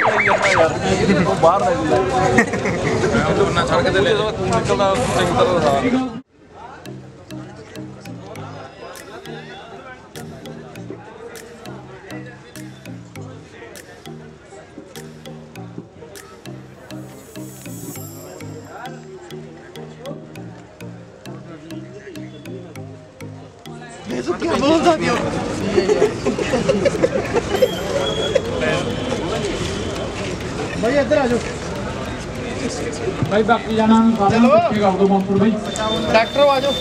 ਯਾਰ ਉਹ ਬਾਹਰ ਲੈ ਜਾ ਮੈਂ ਨਾ ਸੜਕ ਤੇ ਲੈ ਜਾ ਤੂੰ ਨਿਕਲਦਾ ਚੰਗੀ ਤਰ੍ਹਾਂ ਦਾ ਭਾਈ ਬਾਕੀ ਜਾਣਾ ਸਾਰਿਆਂ ਨੂੰ ਪਿੱਛੇ ਕਰ ਦੋ ਮੰਪੁਰ ਭਾਈ ਡਾਕਟਰ ਆ ਜਾਓ।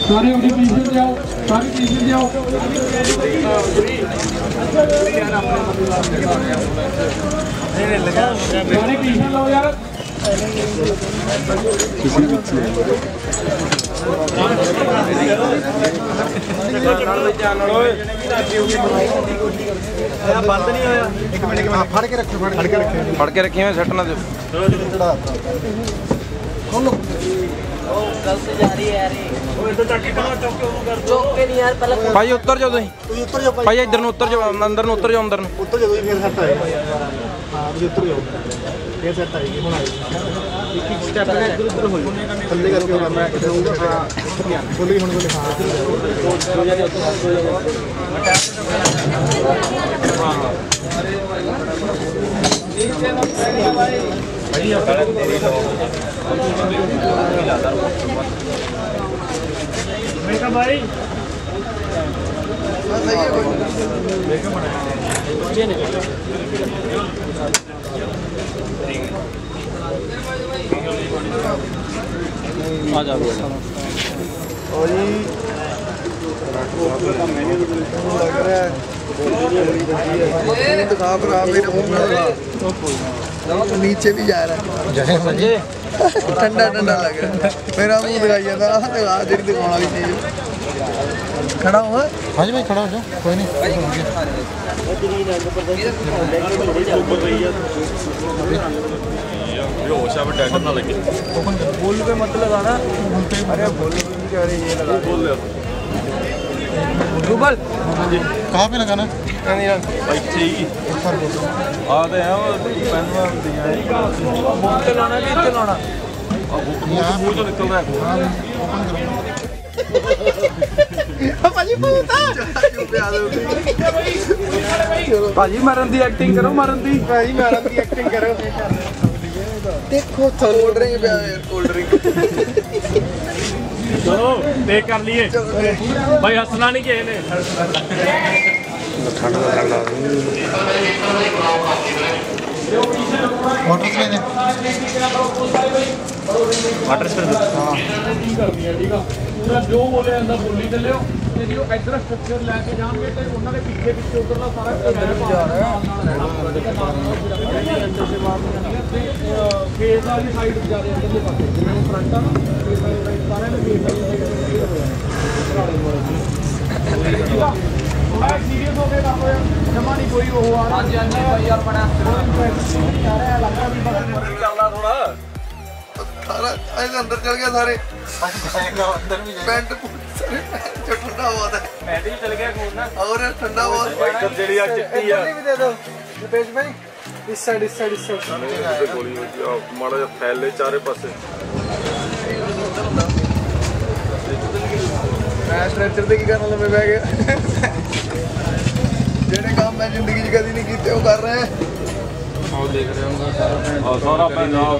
ਸਾਰੇ ਉਹਦੀ ਪੀਛੇ ਤੇ ਜਾਓ ਸਾਰੇ ਪੀਛੇ ਤੇ ਜਾਓ ਸਾਰੇ ਪੀਛੇ ਲਓ ਯਾਰ। ਫੜ ਕੇ ਰੱਖੋ ਫੜ ਕੇ ਰੱਖੋ ਫੜ ਕੇ ਰੱਖੀ ਮੈਂ ਸੱਟ ਨਾ ਦਿਓ ਚੁੱਕ ਕੇ ਨਹੀਂ ਯਾਰ ਪਹਿਲਾਂ ਭਾਈ ਉੱਤਰ ਜਾਓ ਤੁਸੀਂ। ਤੁਸੀਂ ਉੱਤਰ ਜਾਓ ਭਾਈ। ਭਾਈ ਇੱਧਰ ਨੂੰ ਉੱਤਰ ਜਾਓ ਅੰਦਰ ਨੂੰ ਉੱਤਰ ਜਾਓ ਅੰਦਰ ਨੂੰ। ਉੱਤਰ ਜਾਓ ਤੁਸੀਂ ਫੇਰ ਸੈੱਟ ਆਏਗਾ ਹਾਂ ਤੁਸੀਂ ਉੱਤਰ ਜਾਓ। ਫੇਰ ਸੈੱਟ ਆਏਗੀ ਹੁਣ ਆਏਗੀ ਇੱਕ ਸਟੈਪ ਨਾਲ ਇੱਧਰ ਉੱਧਰ ਹੋ ਜਾਓ ਥੱਲੇ ਕਰਕੇ ਹੋਣਾ ਮੈਂ ਕਿਤੇ ਹੋਊਗਾ ਹਾਂ ਬੋਲੀ ਹੁਣ ਬੋਲੀ ਹਾਂ और जी लग रहा है दिखा पर आप मेरे मुंह में लगा तो नीचे भी जा रहा है ठंडा ठंडा लग रहा है मेरा मुंह दिखाई जाता है दिखा तेरी दिखाने वाली चीज खड़ा हुआ हाँ जी भाई खड़ा हो जाओ कोई नहीं बोल पे मत लगाना अरे बोल भी कह रही ये लगा बोल रूबल कहाँ पे लगाना है ਇੱਥੇ ਹੀ ਆ ਤੇ ਆ ਪੈਨਵਾ ਹੁੰਦੀਆਂ ਮੂੰਹ ਤੇ ਲਾਣਾ ਵੀ ਇੱਥੇ ਲਾਣਾ यहाँ ਮੂੰਹ ਤੋਂ ਨਿਕਲ ਰਿਹਾ ਭਾਜੀ ਭੂਤਾ ਚਲੋ ਭਾਜੀ ਮਰਨ ਦੀ ਐਕਟਿੰਗ ਕਰੋ ਮਰਨ ਦੀ ਭਾਈ ਮੈਡਮ ਦੀ ਐਕਟਿੰਗ ਕਰੋ ਦੇਖੋ ਕੋਲਡ ਡਰਿੰਕ ਪਿਆ ਯਾਰ ਕੋਲਡ ਡਰਿੰਕ ਚਲੋ ਦੇਖ ਕਰ ਲਈਏ। ਭਾਈ ਹੱਸਣਾ ਨਹੀਂ ਕਿਸੇ ਨੇ। ਠੰਡ ਦਾ ਠੰਡ ਦਾ। ਵਾਟਰ ਸਪਰੇ ਦੇ। ਵਾਟਰ ਸਪਰੇ ਹਾਂ। ਠੀਕ ਆ ਪੂਰਾ ਜੋ ਬੋਲੇ ਜਾਂਦਾ ਬੋਲੀ ਚੱਲਿਓ ਤੇ ਜੇ ਉਹ ਇਧਰ ਸਟਰਕਚਰ ਲੈ ਕੇ ਜਾਣਗੇ ਤੇ ਉਹਨਾਂ ਦੇ ਪਿੱਛੇ ਪਿੱਛੇ ਉਧਰਲਾ ਸਾਰਾ ਕਿਰਾਇਆ ਜਾ ਰਿਹਾ। ਹੈ ਫੇਸ ਵਾਲੀ ਸਾਈਡ ਜ਼ਿਆਦਾ ਅੰਦਰਲੇ ਪਾਸੇ। ਜਿਵੇਂ ਉਹ ਫਰੰਟ ਆ ਨਾ ਫੇਸ ਵਾਲੀ ਸਾਈਡ ਸਾਰਿਆਂ ਦੇ ਫੇਸ ਵਾਲੀ ਸਾਈਡ ਤੇ ਕਲੀਅਰ ਹੋ ਜਾਣਾ ਮੈਂ ਸੀਰੀਅਸ ਹੋ ਕੇ ਕੰਮ ਹੋਇਆ ਜਮਾ ਨਹੀਂ ਕੋਈ ਉਹ ਆ ਹਾਂਜੀ ਹਾਂਜੀ ਭਾਈ ਆਪਣਾ ਸਾਰਿਆਂ ਲੱਗ ਰਿਹਾ ਵੀ ਪਤਾ ਨਹੀਂ ਕਰਨਾ ਥੋੜਾ ਸਾਰਾ ਇਹ ਅੰਦਰ ਚਲ ਗਿਆ ਸਾਰੇ। ਅੰਦਰ ਵੀ ਪੈਂਟ ਸਾਰੇ ਜੋ ਠੰਡਾ ਬਹੁਤ ਹੈ। ਪੈਂਟ ਵੀ ਚਲ ਗਿਆ ਖੂਨ ਨਾ ਔਰ ਠੰਡਾ ਬਹੁਤ। ਜਿਹੜੀ ਆ ਚਿੱਟੀ ਆ। ਵੀ ਦੇ ਦਿਓ। ਰਪੇਸ਼ ਭਾਈ ਇਸ ਸਾਈਡ ਇਸ ਸਾਈਡ ਇਸ ਸਾਈਡ ਗੋਲੀ ਹੋਈ ਆ ਮਾੜਾ ਜਿਹਾ ਫੈਲੇ ਚਾਰੇ ਪਾਸੇ। ਮੈਂ ਸਟ੍ਰੈਚਰ ਤੇ ਕੀ ਕਰਨ ਲੱਗੇ ਬਹਿ ਗਿਆ। ਜਿਹੜੇ ਕੰਮ ਮੈਂ ਜ਼ਿੰਦਗੀ 'ਚ ਕਦੀ ਨਹੀਂ ਕੀਤੇ ਉਹ ਕਰ ਰਿਹਾ ਆਹ ਦੇਖ ਰਿਹਾ ਹਾਂ ਸਾਰਾ ਸਾਰਾ ਪੰਜਾਬ